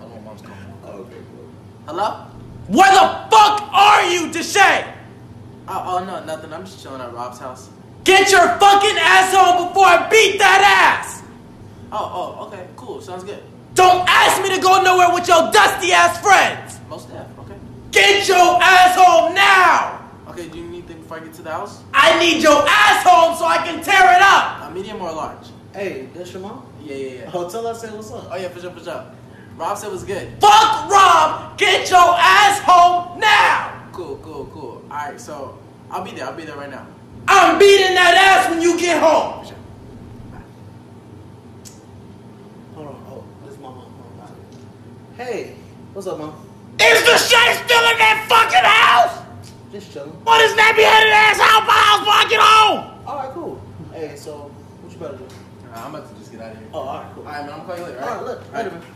Hold on, mom's calling. Okay, cool. Hello? Where the fuck are you, Deshae? Oh, oh, no, nothing. I'm just chilling at Rob's house. Get your fucking ass home before I beat that ass! Oh, oh, okay, cool. Sounds good. Don't ask me to go nowhere with your dusty ass friends! Most def, okay. Get your ass home now! Okay, do you need anything before I get to the house? I need your ass home so I can tear it up! A medium or large? Hey, that's your mom? Yeah, yeah, yeah. Oh, tell her I said what's up. Oh, yeah, for sure, for sure. Rob said it was good. Fuck Rob! Get your ass home now! Cool, cool, cool. All right, so I'll be there. I'll be there right now. I'm beating that ass when you get home! Sure. Hold on. Oh, this is my mom. Hold on. Hey, what's up, mom? Is Deshae still in that fucking house? Just chilling. What is nappy headed ass out my house before I get home? All right, cool. Hey, so what you better do? All right, I'm about to just get out of here. Oh, all right, cool. All right, man. I'm calling you later. All right, look, All right. wait a minute.